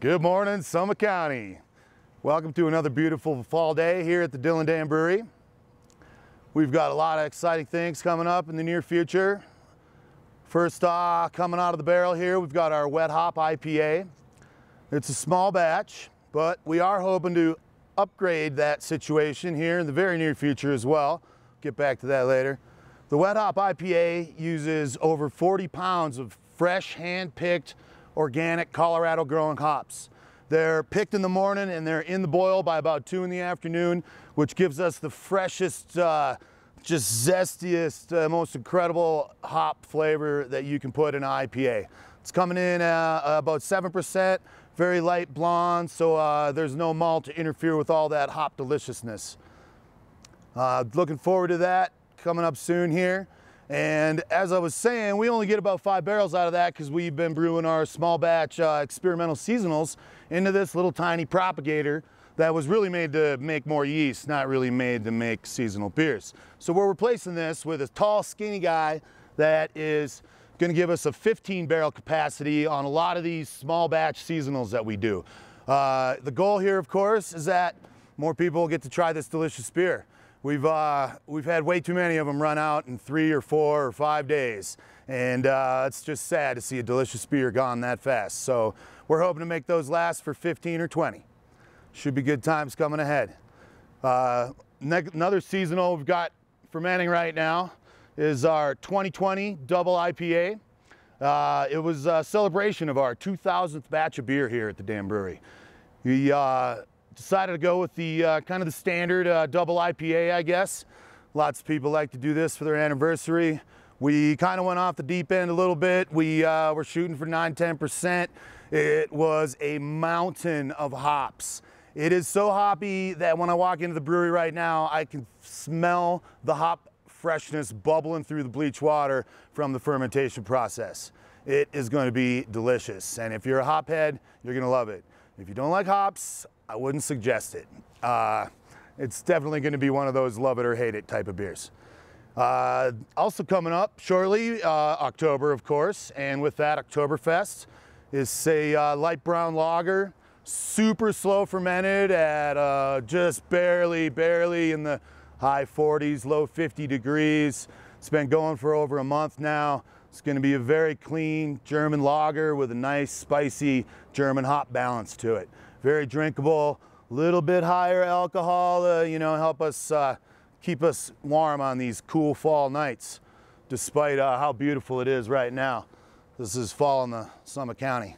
Good morning, Summit County. Welcome to another beautiful fall day here at the Dillon Dam Brewery. We've got a lot of exciting things coming up in the near future. First, uh, coming out of the barrel here, we've got our wet hop IPA. It's a small batch, but we are hoping to upgrade that situation here in the very near future as well. Get back to that later. The wet hop IPA uses over 40 pounds of fresh, hand-picked organic Colorado growing hops. They're picked in the morning and they're in the boil by about two in the afternoon, which gives us the freshest, uh, just zestiest, uh, most incredible hop flavor that you can put in an IPA. It's coming in uh, about 7%, very light blonde, so uh, there's no malt to interfere with all that hop deliciousness. Uh, looking forward to that coming up soon here. And as I was saying, we only get about five barrels out of that because we've been brewing our small batch uh, experimental seasonals into this little tiny propagator that was really made to make more yeast, not really made to make seasonal beers. So we're replacing this with a tall, skinny guy that is gonna give us a 15 barrel capacity on a lot of these small batch seasonals that we do. Uh, the goal here, of course, is that more people get to try this delicious beer. We've, uh, we've had way too many of them run out in three or four or five days. And uh, it's just sad to see a delicious beer gone that fast. So we're hoping to make those last for 15 or 20. Should be good times coming ahead. Uh, another seasonal we've got fermenting right now is our 2020 double IPA. Uh, it was a celebration of our 2000th batch of beer here at the Dam Brewery. We uh, decided to go with the uh, kind of the standard uh, double IPA, I guess. Lots of people like to do this for their anniversary. We kind of went off the deep end a little bit. We uh, were shooting for 9, 10%. It was a mountain of hops. It is so hoppy that when I walk into the brewery right now, I can smell the hop freshness bubbling through the bleach water from the fermentation process. It is going to be delicious. And if you're a hop head, you're going to love it. If you don't like hops, I wouldn't suggest it. Uh, it's definitely going to be one of those love it or hate it type of beers. Uh, also coming up shortly, uh, October, of course, and with that, Oktoberfest is a uh, light brown lager, super slow fermented at uh, just barely, barely in the high 40s, low 50 degrees. It's been going for over a month now. It's going to be a very clean German lager with a nice, spicy German hop balance to it very drinkable, little bit higher alcohol, uh, you know, help us uh, keep us warm on these cool fall nights, despite uh, how beautiful it is right now. This is fall in the Summit County.